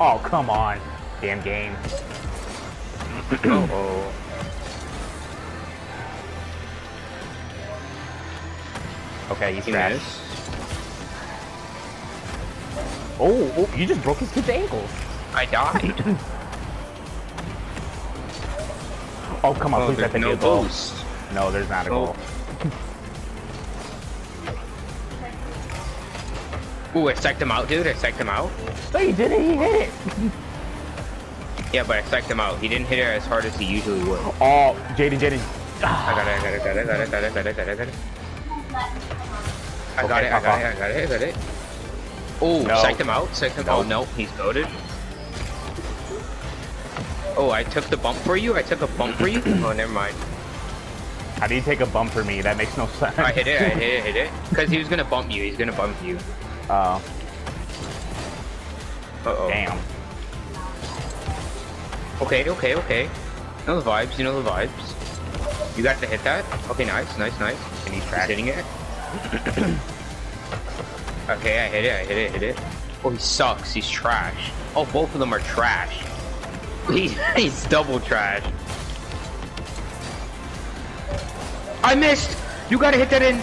Oh, come on. Damn game. uh oh. Okay, he's missed. Oh, oh, you just broke his kid's ankles. I died. Oh, come on, oh, please let that be no a goal. boost. No, there's not a Oh. goal. Ooh, I psyched him out, dude. I psyched him out. No, he didn't. He hit it. Yeah, but I psyched him out. He didn't hit it as hard as he usually would. Oh, Jaden, Jaden. I got it, I got it, got it, got it, it, got it, got it, got it. I got it, I got it, I got it, I got it. Oh, No. psyched him out, psyched him No. Oh, no, he's goaded. Oh, I took the bump for you? I took a bump for you? Oh, never mind. How do you take a bump for me? That makes no sense. I hit it, I hit it, hit it. Because he was gonna bump you, he's gonna bump you. Oh, Uh-oh. damn. Okay, okay, okay. You know the vibes, you know the vibes. You got to hit that? Okay, nice, nice, nice. And he's He's trash. hitting it. okay, I hit it, I hit it, hit it. Oh, he sucks, he's trash. Oh, both of them are trash. He's, he's double trash. I missed! You gotta hit that in!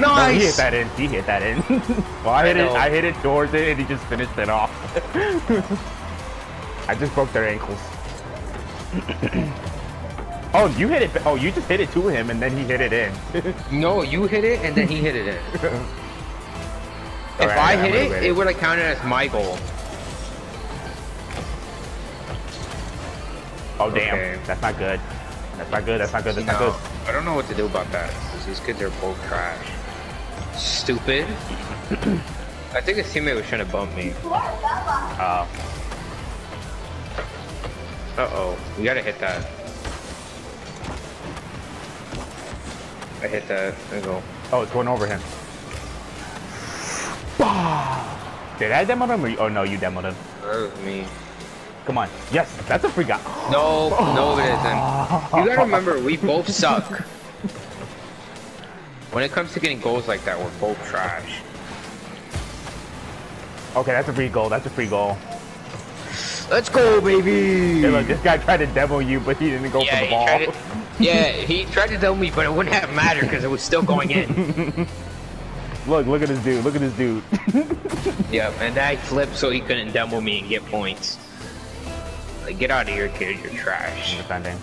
Nice! No, he hit that in. He hit that in. well, I, I hit it. I hit it towards it, and he just finished it off. I just broke their ankles. oh, you hit it. Oh, you just hit it to him, and then he hit it in. No, you hit it and then he hit it in. if Alright, I I'm hit gonna it, it would have counted as my goal. Oh damn, Okay. that's not good. That's not good. That's not good. That's not No, good. I don't know what to do about that. 'cause These kids are both trash. Stupid. I think his teammate was trying to bump me. Oh. Uh oh. We gotta hit that. I hit that. There go. oh, it's going over him. Did I demo him? Or you, oh no, you demoed him. That was me. Come on. Yes, that's a free guy. No, no, it isn't. You gotta remember, we both suck. When it comes to getting goals like that, we're both trash. Okay, that's a free goal. That's a free goal. Let's go, baby! Hey, look, this guy tried to demo you, but he didn't go yeah, for the he ball. tried to, yeah, he tried to tell me, but it wouldn't have mattered because it was still going in. Look, look at this dude. Look at this dude. yep, and I flipped so he couldn't demo me and get points. Like, get out of here, kid. You're trash. Defending.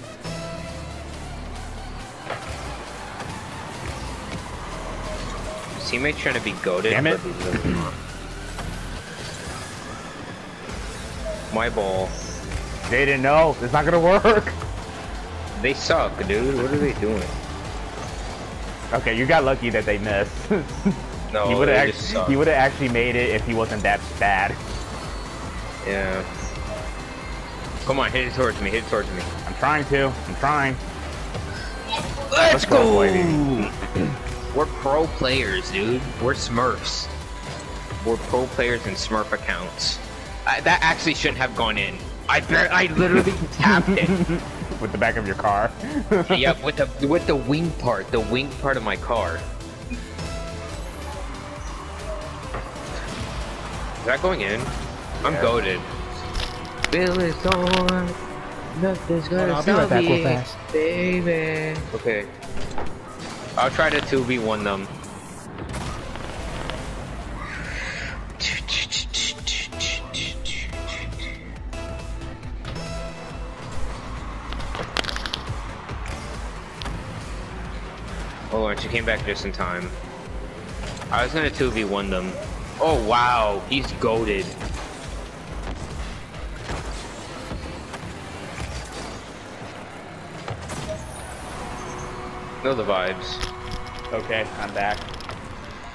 Teammate's trying to be goaded. Damn it. but he's really not. My ball. They didn't know. It's not gonna work. They suck, dude. What are they doing? Okay, you got lucky that they missed. No, he would have actually, he would have actually made it if he wasn't that bad. Yeah. Come on, hit it towards me. Hit it towards me. I'm trying to. I'm trying. Let's go, go! baby. We're pro players, dude. We're Smurfs. We're pro players in Smurf accounts. I, that actually shouldn't have gone in. I bar- I literally tapped it. With the back of your car. yep, with the with the wing part, the wing part of my car. Is that going in? I'm Yeah. goaded. Bill is on. Nothing's gonna I'll be right stop back real me, baby. Okay. I'll try to 2v1 them. Oh, on, she came back just in time. I was gonna 2v1 them. Oh wow, he's goaded. Know the vibes. okay, I'm back.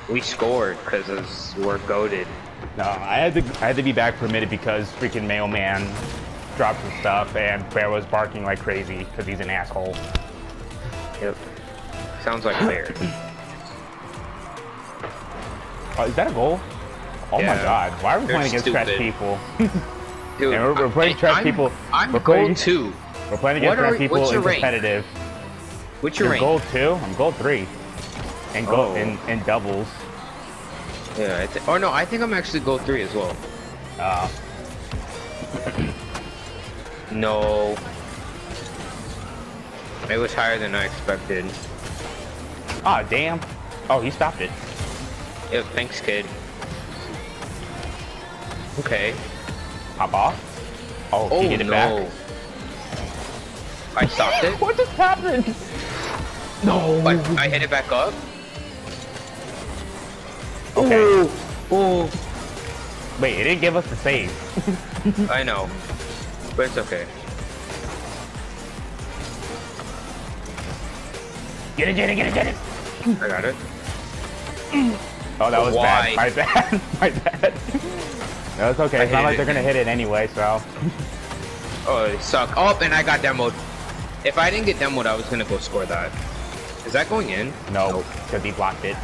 We scored because we're goaded. No, I had to I had to be back for a minute because freaking mailman dropped some stuff and Bear was barking like crazy because he's an asshole. Yep. Sounds like fair. Oh, is that a goal? Oh my god, why are we They're playing against trash people? Dude, Yeah, we're- we're playing trash I'm- people. I'm We're playing- two. We're playing against are- trash people and rank? What's your You're rank? gold two? I'm gold three. And gold Oh. in, in doubles. Yeah. I oh no, I think I'm actually gold three as well. Uh, No. It was higher than I expected. Ah, damn. Oh, he stopped it. Yep, thanks, kid. Okay. Pop off. Oh, Oh he hit it no. back. I stopped it. What just happened? No. But I hit it back up. Okay. Oh. Wait, it didn't give us the save. I know. But it's okay. Get it, get it, get it, get it. I got it. Oh, that was Why? bad. My bad. My bad. No, it's okay. I It's not like it. they're gonna hit it anyway, so. Oh, it suck. Oh, and I got demoed. If I didn't get demoed, I was gonna go score that. Is that going in? No, because he blocked it.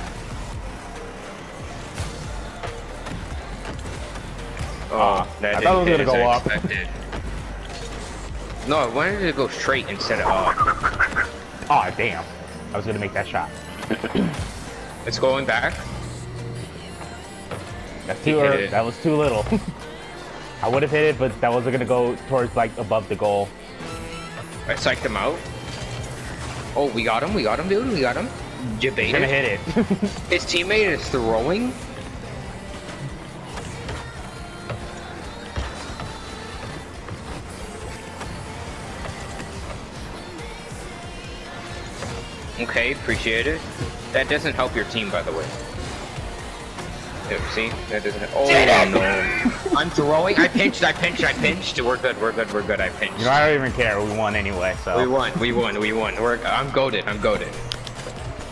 Oh, ah, that I didn't thought it was gonna go up. expected. No, I wanted it to go straight instead of up. Oh, damn. I was gonna make that shot. It's going back. That's too early. That was too little. I would have hit it, but that wasn't gonna go towards like above the goal. I psyched him out. Oh, we got him. We got him, dude. We got him. He's gonna hit it. His teammate is throwing. Okay, appreciate it. That doesn't help your team, by the way. Yep, see? That doesn't. Oh no! I'm throwing. I pinched. I pinched. I pinched. We're good. We're good. We're good. I pinched. you know, I don't even care. We won anyway, so. We won. We won. We won. We're, I'm goaded. I'm goaded.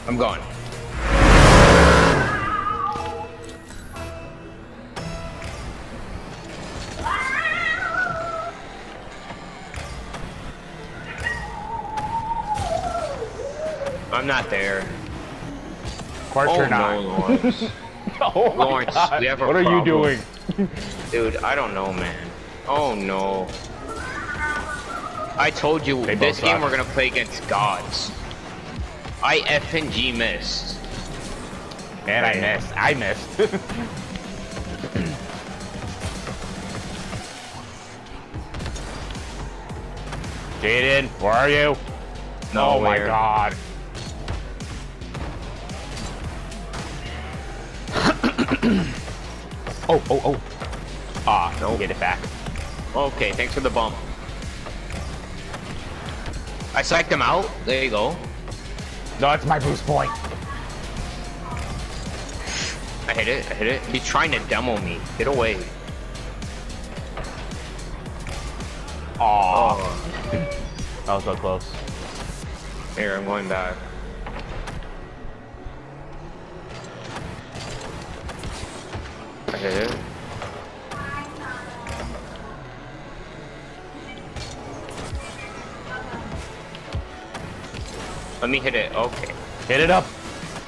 I'm gone. I'm not there. Of course Oh you're not. no, Lawrence. oh Lawrence, God. we have a What are you doing? Dude, I don't know, man. Oh no. I told you They this game suck. we're gonna play against gods. I F and G missed. Man, I missed. I missed. Jaden, where are you? Oh my god. oh, oh, oh. Ah, Nope. get it back. Okay, thanks for the bump. I psyched him out. There you go. No, that's my boost point. I hit it. I hit it. He's trying to demo me. Get away. Aw, Oh. that was so close. Here, I'm going back. I. Let me hit it. Okay. Hit it up.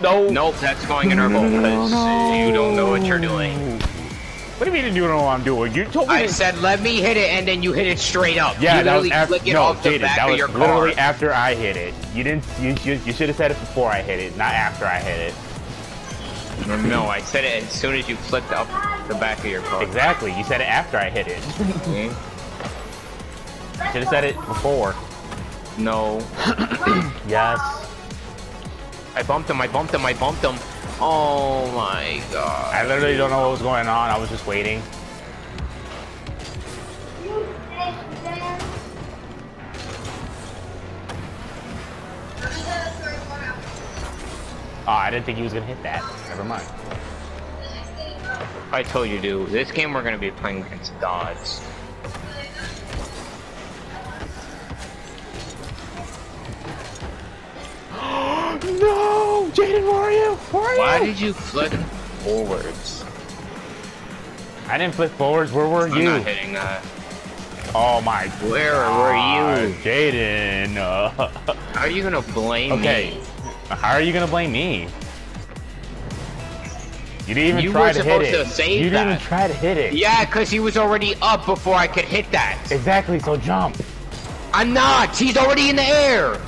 No. Nope, that's going in our goal because you don't know what you're doing. What do you mean you don't know what I'm doing? You told me. I to- said let me hit it and then you hit it straight up. yeah, you that was literally after. flick it No, off the back that was your car. literally after I hit it. You didn't. You, you, you should have said it before I hit it, not after I hit it. No, I said it as soon as you flipped up the back of your car. Exactly. You said it after I hit it. You should have said it before. No. Yes. I bumped him, I bumped him, I bumped him. Oh my god. I literally don't know what was going on. I was just waiting. Oh, I didn't think he was gonna hit that. Never mind. I told you, dude. This game we're gonna be playing against gods. no, Jaden, where are you? Where are Why you? did you flip forwards? I didn't flip forwards. Where were I'm you? not hitting that. Oh my. Where God, were you? Jaden? Uh, How are you gonna blame okay. me? Okay. How are you gonna blame me? You didn't even you try to hit it. To you that. didn't even try to hit it. Yeah, because he was already up before I could hit that. Exactly, so jump. I'm not. He's already in the air.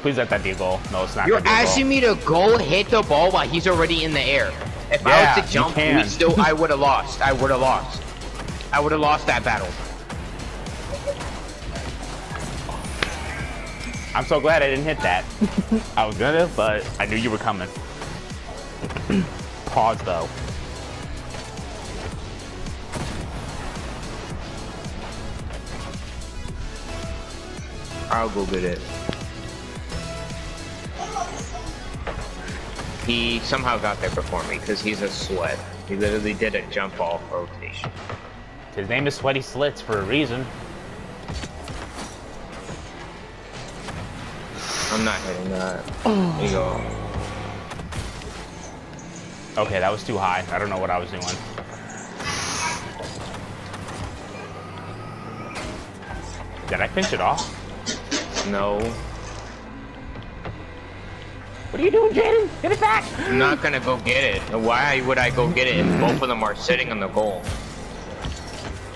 Please let that be a goal. No, it's not. You're asking me to go hit the ball while he's already in the air. If yeah, I was to jump, we still, I would have lost. I would have lost. I would have lost that battle. I'm so glad I didn't hit that. I was gonna, but I knew you were coming. Pause though. I'll go get it. He somehow got there before me because he's a sweat. He literally did a jump off rotation. His name is Sweaty Slits for a reason. I'm not hitting that. Oh. There you go. Okay, that was too high. I don't know what I was doing. Did I finish it off? No. What are you doing, Jaden? Get it back! I'm not gonna go get it. Why would I go get it if both of them are sitting on the goal?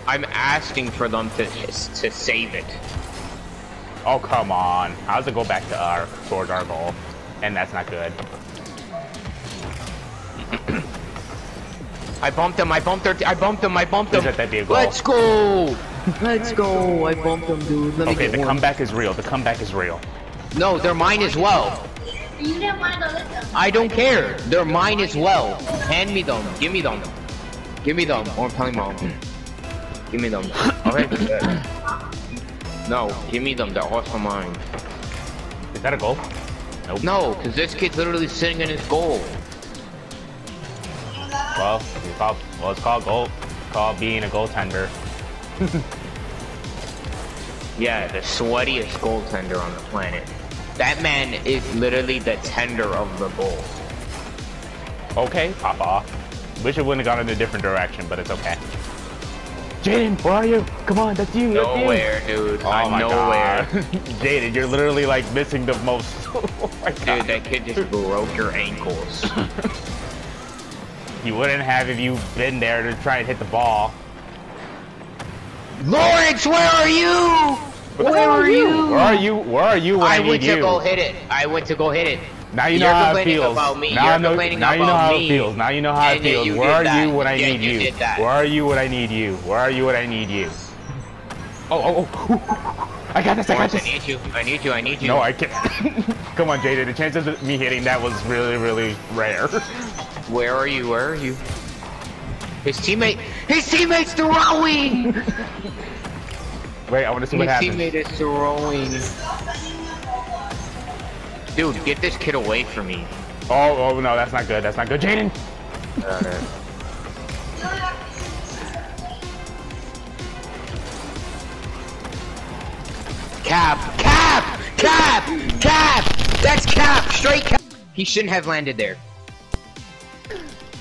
I'm asking for them to to save it. Oh, come on. How's it go back to our, towards our goal? And that's not good. I bumped him. I bumped her. I bumped him. I bumped Please him. let that be a goal. Let's go. Let's go. I bumped him, dude. Let me Okay, the one. comeback is real. The comeback is real. No, they're mine as well. You didn't want to let them. I don't care. They're mine as well. Hand me them. Give me them. Give me them. Or I'm telling mom. Give me them. Okay. No, give me them. They're also mine. Is that a goal? Nope. No, because this kid's literally sitting in his goal. Well, it's called, well, it's called goal. It's called being a goaltender. Yeah, the sweatiest goaltender on the planet. That man is literally the tender of the goal. Okay, pop off. Wish it wouldn't have gone in a different direction, but it's okay. Jaden, where are you? Come on, that's you. That's you. Nowhere, dude. Oh I'm my nowhere. Jaden, you're literally like missing the most. oh Dude, that kid just broke your ankles. You wouldn't have if you been there to try and hit the ball. Lawrence, where are you? Where are you? Where are you? Where are you when I, I need went to you? go hit it. I went to go hit it. Now you You're know how it feels. about me. Now You're know, complaining now you know how me. it feels. Now you know how it And yet feels. Where are that. you when I Yet need you you? Where are you when I need you? Where are you when I need you? Oh, oh, oh. I got this, I got Lawrence, I need you. I need you. I need you. No, I can't. Come on, Jaden. The chances of me hitting that was really, really rare. Where are you? Where are you? His teammate. His teammate's throwing. Wait, I want to see what happens. His teammate is throwing. Dude, get this kid away from me. Oh, oh no, that's not good. That's not good. Jaden! Cap, cap, cap, cap. That's cap. Straight cap. He shouldn't have landed there.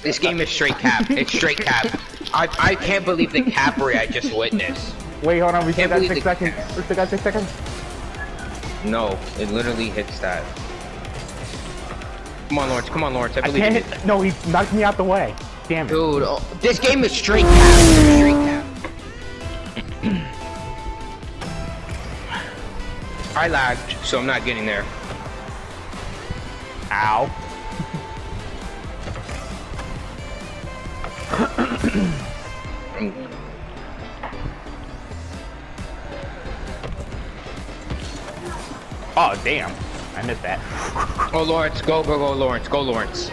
This game is straight cap. It's straight cap. I I can't believe the capery I just witnessed. Wait, hold on. We still Can't got believe six the- seconds. We still got six seconds. No, it literally hits that. Come on, Lawrence. Come on, Lawrence. I I can't hit. No, he knocked me out the way. Damn it. Dude, oh, this game is straight cap. Straight cap. I lagged, so I'm not getting there. Ow. Oh, damn. I missed that. Oh, Lawrence, go, go, go, Lawrence, go, Lawrence.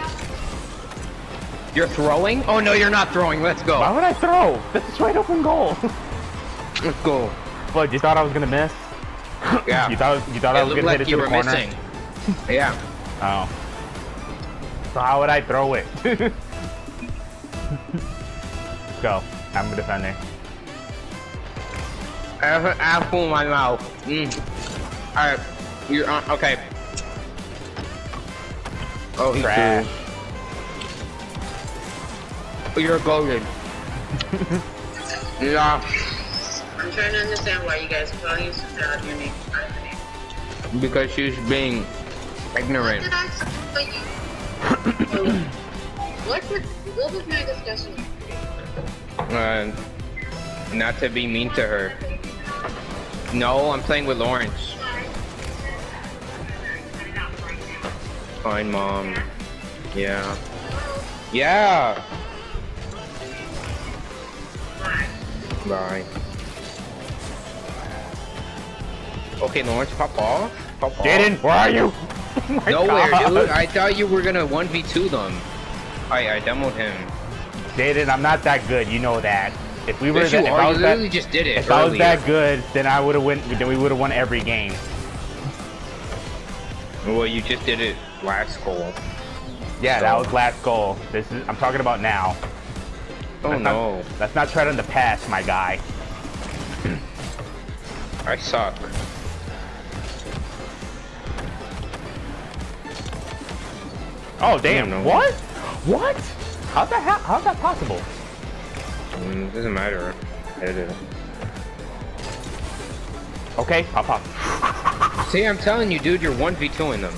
You're throwing? Oh, no, you're not throwing. Let's go. Why would I throw? That's a right open goal. Let's go. What, you thought I was gonna miss? Yeah. You thought you thought I was looked gonna hit it to the corner? missing. Yeah. Oh. So how would I throw it? Let's go. I'm a defender. I have an apple in my mouth. Mm. Alright. You're on. Okay. Oh, he's Trash. cool. You're golden. yeah. I'm trying to understand why you guys call you since I your name. I have your name. Because she's being ignorant. Did I what, was, what was my discussion? Uh, not to be mean to her. No, I'm playing with Lawrence. Fine, mom. Yeah. Yeah. Bye. Okay, Lawrence, pop off. Papa. Jaden, where are you? Oh Nowhere, God. dude. I thought you were gonna 1v2 them. I, I demoed him. Jaden, I'm not that good. You know that. If we were Yes, that, if. I was that, just did it if I was that good, then I would have win. Then we would have won every game. Well, you just did it last goal. Yeah, that was last goal. This is. I'm talking about now. Oh Let's no, Not, let's not tread on the past, my guy. I suck. Oh damn! What? What? How's that? Ha- how's that possible? Mm, it doesn't matter. It. Okay, pop pop. See, I'm telling you, dude, you're 1v2ing them.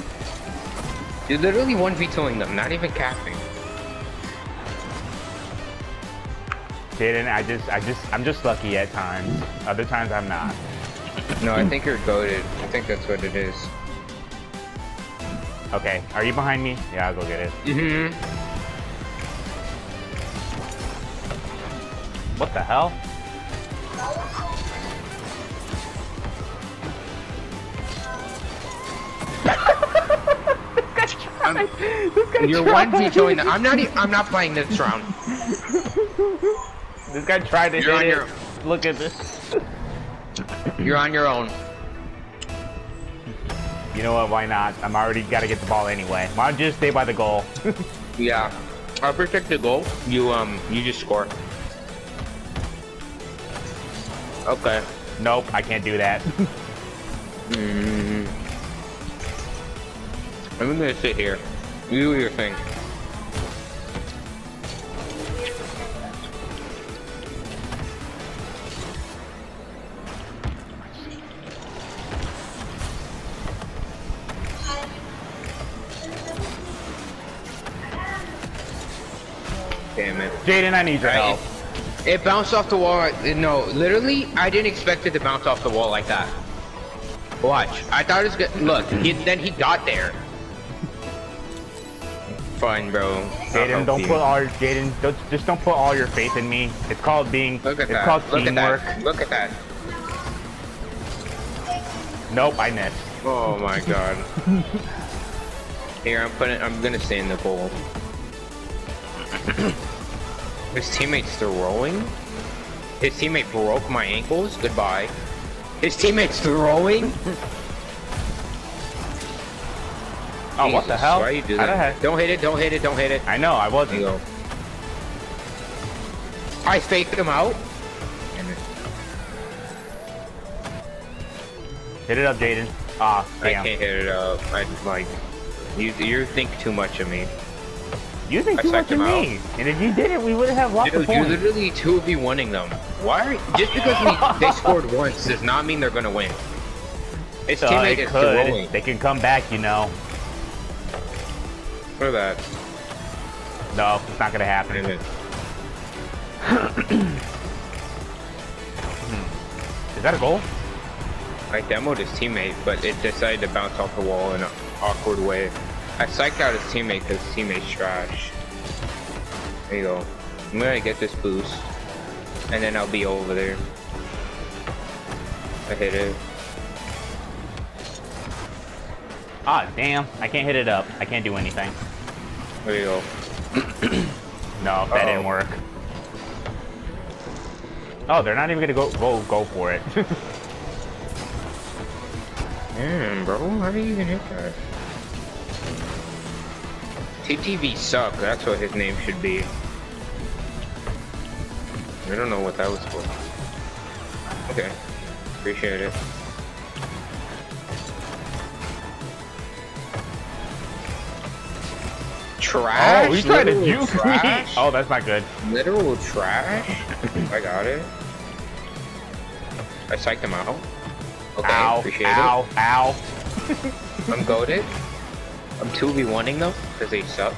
You're literally 1v2ing them, not even capping. Jaden, I just, I just, I'm just lucky at times. Other times I'm not. No, I think you're goaded. I think that's what it is. Okay, are you behind me? Yeah, I'll go get it. Mm-hmm. What the hell? You're 1v2ing them. I'm not. E I'm not playing this round. This guy tried to You're hit on it. your- Look at this. You're on your own. You know what? Why not? I'm already got to get the ball anyway. Why don't you just stay by the goal? Yeah. I'll protect the goal. You um. You just score. Okay. nope, I can't do that. Mm. I'm gonna sit here. You do your thing. Damn it. Jaden, I need your Right. help. It bounced off the wall. No, literally, I didn't expect it to bounce off the wall like that. Watch. I thought it was good. Look, he, then he got there. Fine, bro. Jaden, don't you. put all Jaden, don't, just don't put all your faith in me. It's called being. Look at it's that. called Look teamwork. at that. Look at that. Nope, I missed. Oh my god. Here, I'm putting. I'm gonna stay in the goal. His teammate's throwing. His teammate broke my ankles. Goodbye. His teammate's throwing. Oh, what the hell? Why you do that? Don't hit it. Don't hit it. Don't hit it. I know, I wasn't. go. I faked him out. Hit it up, Jaden. Ah, I can't hit it up. I like. You you think too much of me. You think I much psyched of me. And if you didn't, we would have lost Dude, the you're literally two of you winning them. Why? Are, just because we, they scored once does not mean they're gonna win. His So teammate it is could. They can come back, you know. Look at that. No, it's not gonna happen. It. Is that a goal? I demoed his teammate, but it decided to bounce off the wall in an awkward way. I psyched out his teammate because his teammate's trash. There you go. I'm gonna get this boost, and then I'll be over there. I hit it. Ah, damn. I can't hit it up. I can't do anything. There you go. No, that didn't work. Oh, they're not even gonna go go go for it. Damn, bro, how do you even hit that? TTV suck, that's what his name should be. I don't know what that was for. Okay, appreciate it. Oh, trash? oh, he's trying to juke me. Oh, that's not good. Literal trash? I got it. I psyched him out. Okay, ow, appreciate ow, ow. it. I'm goaded. I'm 2v1ing them because they suck.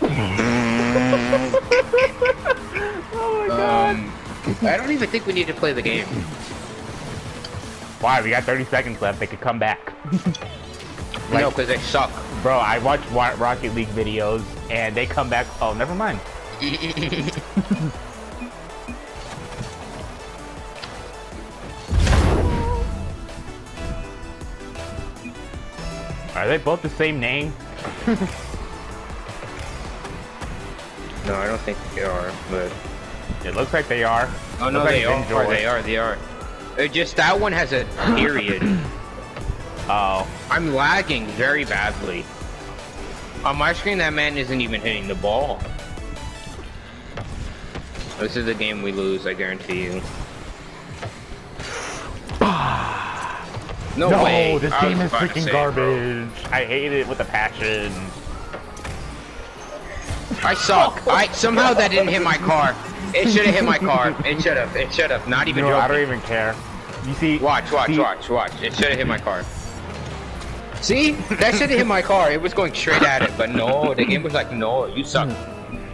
Oh my god. Um, I don't even think we need to play the game. Why? We got 30 seconds left. They could come back. Like- no, because they suck. Bro, I watch Rocket League videos and they come back. Oh, never mind. they both the same name? No, I don't think they are, but It looks like they are. oh no, Looks like they are. They are. They are. It just that one has a period. Oh, I'm lagging very badly. On my screen, that man isn't even hitting the ball. This is a game we lose, I guarantee you. No, no, way. this I game is freaking say, bro. garbage. I hate it with a passion. I suck. I somehow that didn't hit my car. It should have hit my car. It should have. It should have. Not You even know, I don't even care. You see, Watch, watch, see- watch, watch. It should have hit my car. See? That should have hit my car. It was going straight at it, but no, the game was like, no, you suck. Hmm.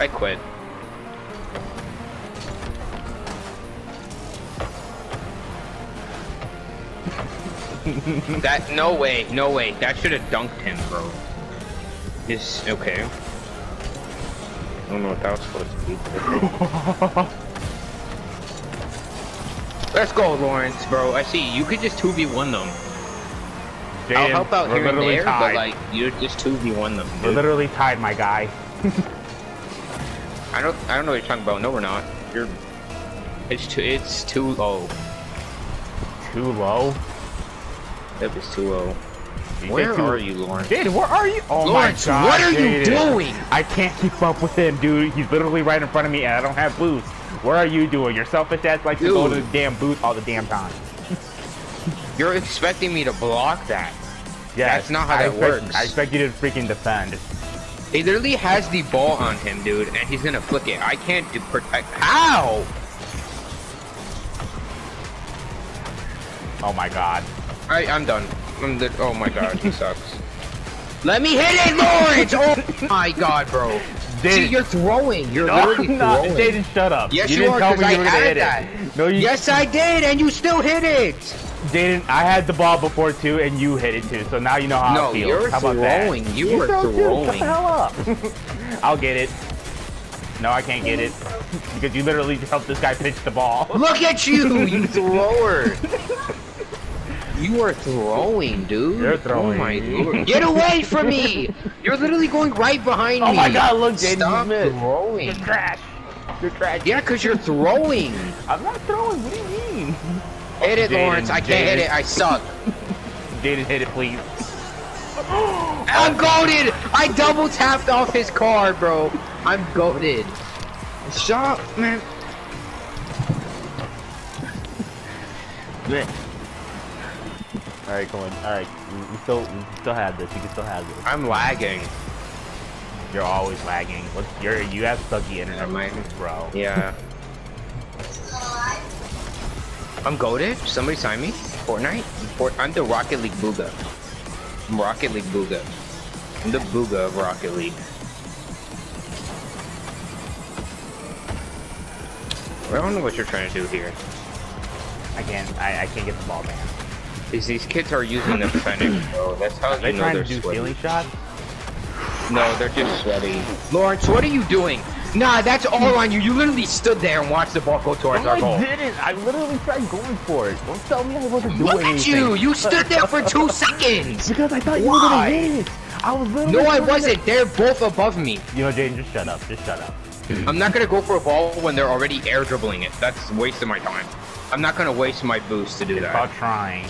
I quit. that no way, no way. That should have dunked him, bro. This okay. I don't know what that was supposed to be. Let's go, Lawrence, bro. I see. You could just 2v1 them. I'll help out here and there, tied. but like, you just 2v1 them, we're literally tied, my guy. I don't, I don't know what you're talking about. No, we're not. You're, it's too, it's too low. Too low. Yep, it's too low. Where said are you, Lawrence? Jaden, where are you? Oh Lawrence, my god, what are you Jaden. doing? I can't keep up with him, dude. He's literally right in front of me, and I don't have boost. Where are you doing? Your selfish ass likes to go to the damn booth all the damn time. You're expecting me to block that. Yeah, That's not how that expect, works. I expect you to freaking defend. He literally has the ball on him, dude, and he's gonna flick it. I can't do protect. How? Oh my god. I, I'm done. I'm the, oh my god, he sucks. Let me hit it, Lawrence! Oh my god, bro. See, you're throwing. You're no, literally I'm not. throwing. Jaden, shut up. Yes, you you, didn't are, tell because me I you were gonna had hit that. it. No, you. Yes, I did, and you still hit it. Jaden, I had the ball before too, and you hit it too. So now you know how No, it feels. you're how about that? throwing. You are throw too. Shut throwing. the hell up. I'll get it. No, I can't get it because you literally just helped this guy pitch the ball. Look at you, you thrower. You are throwing, dude. You're throwing. Oh my lord. Get away from me! You're literally going right behind Oh me. Oh my god, look, Jaden, Stop you missed. throwing. You're trash. You're trash. Yeah, because you're throwing. I'm not throwing. What do you mean? Hit it, Jaden, Lawrence. I can't hit it. I suck. Jaden, hit it, please. I'm goaded. I double tapped off his car, bro. I'm goaded. Shut up, man. All right, come on. All right, we, we still we still have this. You can still have this. I'm lagging. You're always lagging. What's you're you have sucky internet, I? bro. Yeah. I'm goaded. Somebody sign me. Fortnite. Fort I'm the Rocket League Bugha. I'm Rocket League Bugha. I'm the Bugha of Rocket League. I don't know what you're trying to do here. I can't. I, I can't get the ball, man. These these kids are using the Fennec, bro. That's how Are you they know trying they're to do sweaty. stealing shots? No, they're just sweaty. Lawrence, what are you doing? Nah, that's all on you. You literally stood there and watched the ball go towards No, our I goal. didn't. I literally tried going for it. Don't tell me I wasn't doing Look at anything. you! You stood there for two seconds! Because I thought you were gonna hit it. I was literally. No, I wasn't. They're both above me. You know, Jaden, just shut up. Just shut up. I'm not gonna go for a ball when they're already air dribbling it. That's wasting my time. I'm not gonna waste my boost to do that. About that. trying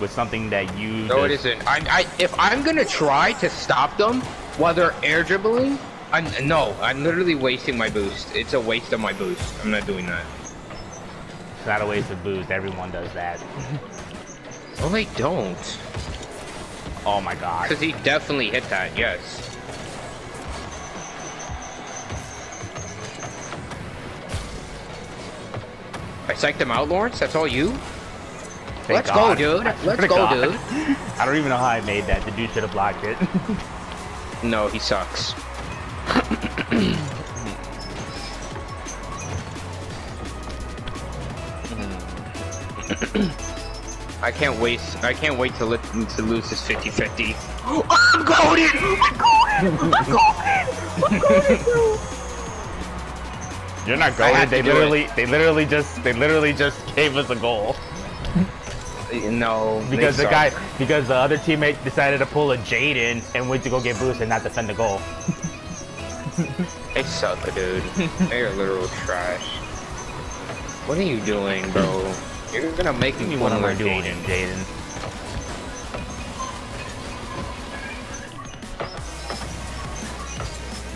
with something that you. No, it isn't. I, I, if I'm gonna try to stop them while they're air dribbling, I'm, no, I'm literally wasting my boost. It's a waste of my boost. I'm not doing that. It's not a waste of boost. Everyone does that. Oh, they don't. Oh my god. Because he definitely hit that, yes. I psyched him out, Lawrence? That's all you? Thank Let's God. go, dude. Let's go, God. dude. I don't even know how I made that. The dude should have blocked it. No, he sucks. I can't wait. I can't wait to let to lose this 50-50. I'm goaded! I'm goaded! You're not I going. had They to do literally, they literally just, they literally just gave us a goal. No. they Because the suck. guy, because the other teammate decided to pull a Jaden and went to go get boost and not defend the goal. They suck, dude. They're literal trash. What are you doing, bro? You're gonna make me am more Jaden. Jaden?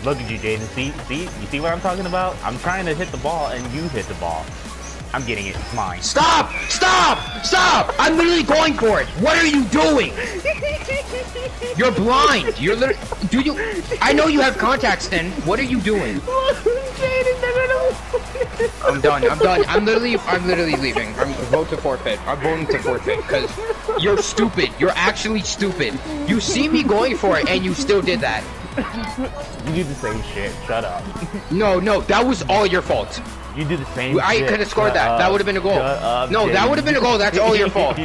Look at you, Jaden. See, see, you see what I'm talking about? I'm trying to hit the ball and you hit the ball. I'm getting it. It's mine. Stop! Stop! Stop! I'm literally going for it. What are you doing? You're blind. You're literally. Do you? I know you have contacts. Then what are you doing? I'm done. I'm done. I'm literally. I'm literally leaving. I'm vote to forfeit. I'm voting to forfeit because you're stupid. You're actually stupid. You see me going for it, and you still did that. You do the same shit. Shut up. No, no, that was all your fault. You do the same I could have scored Shut that. That would have been a goal. Up, No, that would have been a goal. That's all your fault.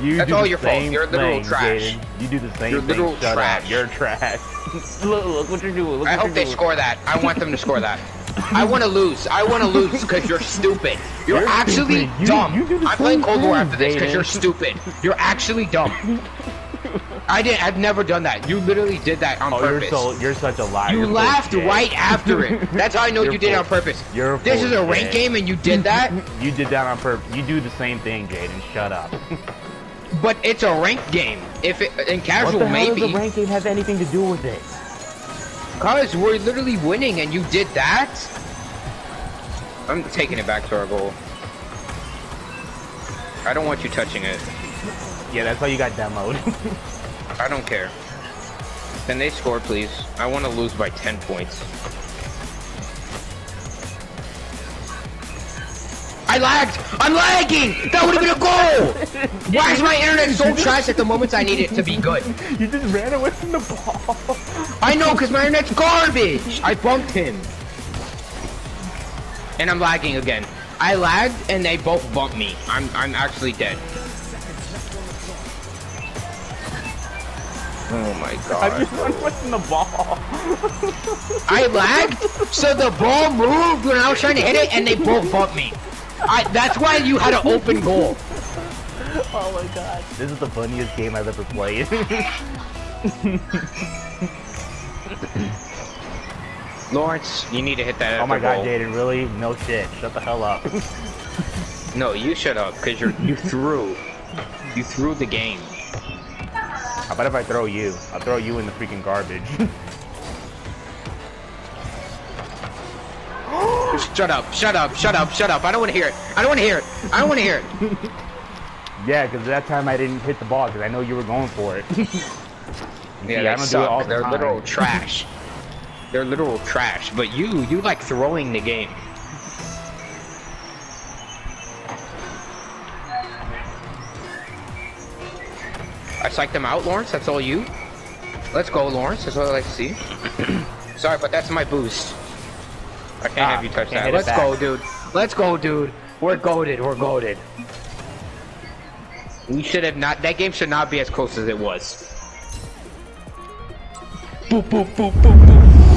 you That's all your fault. You're literal thing, trash. Jaden. You do the same You're thing. literal Shut trash. up. You're trash. look, look what you're doing. Look I what hope you're they doing. score that. I want them to score that. I want to lose. I want to lose because you're stupid. You're, You're actually stupid. Dumb. you do the I'm playing Cold War after this because you're stupid. You're actually dumb. I didn't. I've never done that. You literally did that on Oh, you're so you're such a liar. you You're laughed bullshit. right after it. That's how I know You're did it on purpose. You're This is a rank game and you did that, You did that on purpose. You do the same thing, Jaden. Shut up. but it's a rank game. If it in what casual the hell maybe, does the rank game have anything to do with it? cause we're literally winning and you did that. I'm taking it back to our goal. I don't want you touching it. Yeah, that's why you got demoed. I don't care. Can they score, please? I want to lose by 10 points. I lagged! I'm lagging! That would have been a goal! Why is my internet so trash at the moments I need it to be good? you just ran away from the ball. I know, because my internet's garbage! I bumped him. And I'm lagging again. I lagged, and they both bumped me. I'm, I'm actually dead. Oh my god. I just ran away from the ball. I lagged, so the ball moved when I was trying to hit it, and they both bumped me. I, that's why you had an open goal. Oh my god. This is the funniest game I've ever played. Lawrence, you need to hit that. oh my god, goal. Jaden, really? No shit. Shut the hell up. No, you shut up, cause you're you threw, you threw the game. How about if I throw you? I'll throw you in the freaking garbage. Shut up! Shut up! Shut up! Shut up! I don't want to hear it. I don't want to hear it. I don't want to hear it. yeah, because that time I didn't hit the ball because I know you were going for it. Yeah, See, they I don't do it all suck. the They're time. literal trash. They're literal trash. But you, you like throwing the game. Psyched them out, Lawrence. That's all you. Let's go, Lawrence. That's what I like to see. Sorry, but that's my boost. I can't Ah, have you touch that. Let's go, dude. Let's go, dude. We're goaded. We're goaded. We should have not. That game should not be as close as it was. Boop boop boop boop boop.